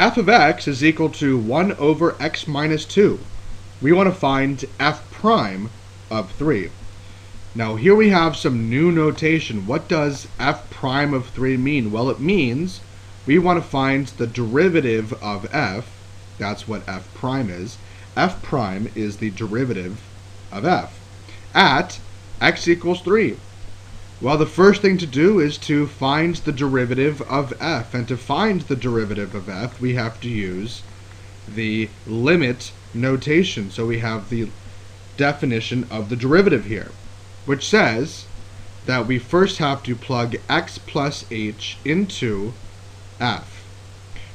f of x is equal to 1 over x minus 2. We want to find f prime of 3. Now here we have some new notation. What does f prime of 3 mean? Well, it means we want to find the derivative of f. That's what f prime is. f prime is the derivative of f at x equals 3. Well, the first thing to do is to find the derivative of f. And to find the derivative of f, we have to use the limit notation. So we have the definition of the derivative here which says that we first have to plug x plus h into f.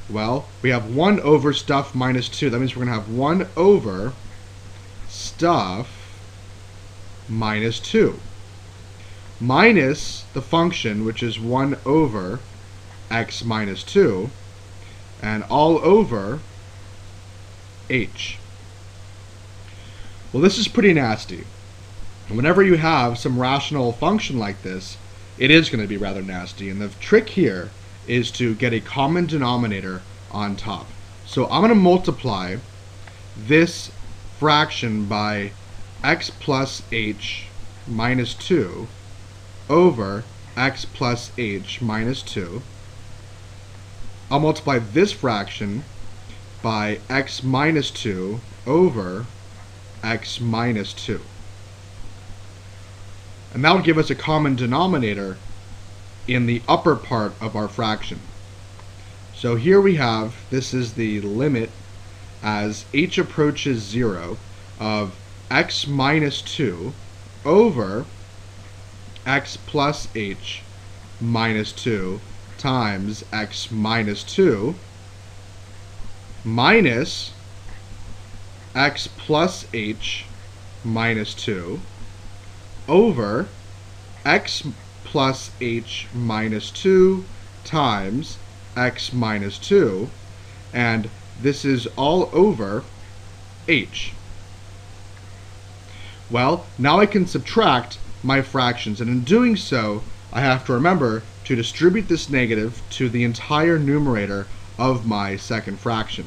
Well, we have 1 over stuff minus 2. That means we're going to have 1 over stuff minus 2 minus the function, which is 1 over x minus 2, and all over h. Well, this is pretty nasty. Whenever you have some rational function like this, it is going to be rather nasty. And the trick here is to get a common denominator on top. So I'm going to multiply this fraction by x plus h minus 2 over x plus h minus 2. I'll multiply this fraction by x minus 2 over x minus 2. And that will give us a common denominator in the upper part of our fraction. So here we have, this is the limit as h approaches 0 of x minus 2 over x plus h minus 2 times x minus 2 minus x plus h minus 2 over x plus h minus 2 times x minus 2 and this is all over h. Well, now I can subtract my fractions and in doing so I have to remember to distribute this negative to the entire numerator of my second fraction.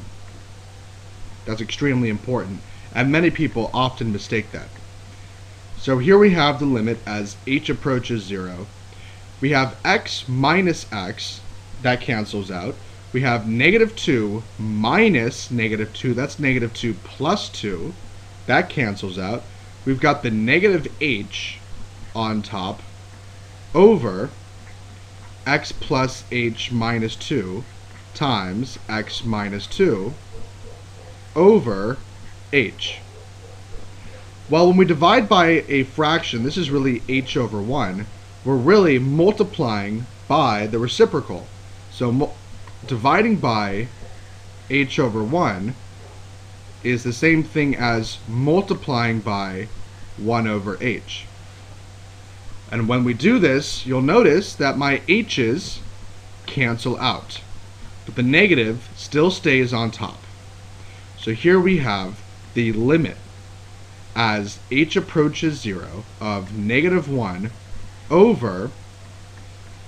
That's extremely important and many people often mistake that. So here we have the limit as h approaches 0. We have x minus x, that cancels out. We have negative 2 minus negative 2, that's negative 2 plus 2, that cancels out. We've got the negative h on top over x plus h minus 2 times x minus 2 over h. Well, when we divide by a fraction, this is really h over 1, we're really multiplying by the reciprocal. So dividing by h over 1 is the same thing as multiplying by 1 over h. And when we do this, you'll notice that my h's cancel out. But the negative still stays on top. So here we have the limit as h approaches 0 of negative 1 over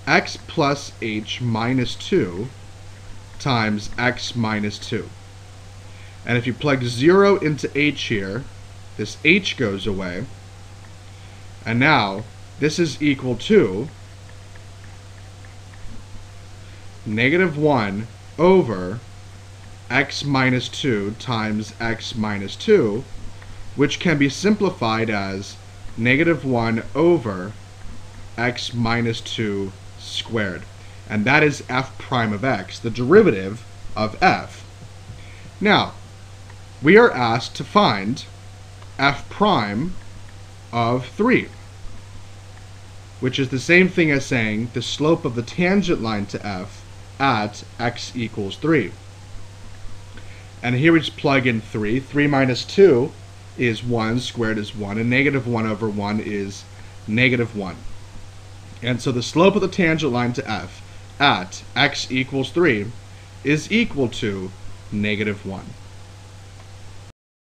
x plus h minus 2 times x minus 2. And if you plug 0 into h here, this h goes away. And now, this is equal to negative 1 over x minus 2 times x minus 2 which can be simplified as negative 1 over x minus 2 squared. And that is f prime of x, the derivative of f. Now, we are asked to find f prime of 3, which is the same thing as saying the slope of the tangent line to f at x equals 3. And here we just plug in 3. 3 minus 2 is 1, squared is 1, and negative 1 over 1 is negative 1. And so the slope of the tangent line to f at x equals 3 is equal to negative 1.